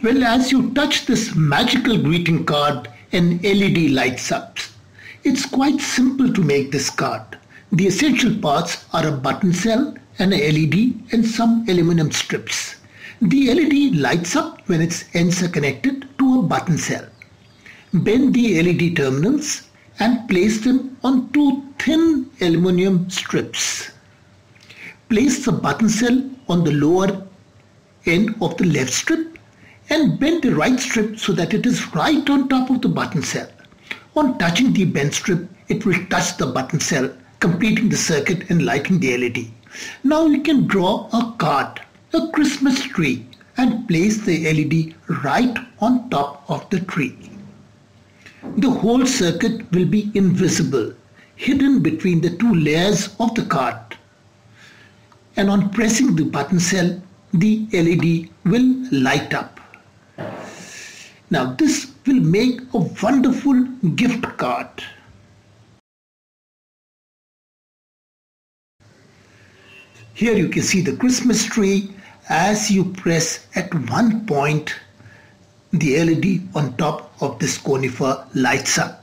Well, as you touch this magical greeting card, an LED lights up. It's quite simple to make this card. The essential parts are a button cell, an LED and some aluminum strips. The LED lights up when its ends are connected to a button cell. Bend the LED terminals and place them on two thin aluminum strips. Place the button cell on the lower end of the left strip and bend the right strip so that it is right on top of the button cell. On touching the bent strip, it will touch the button cell, completing the circuit and lighting the LED. Now you can draw a card, a Christmas tree and place the LED right on top of the tree. The whole circuit will be invisible, hidden between the two layers of the card. And on pressing the button cell, the LED will light up. Now this will make a wonderful gift card. Here you can see the Christmas tree as you press at one point the LED on top of this conifer lights up.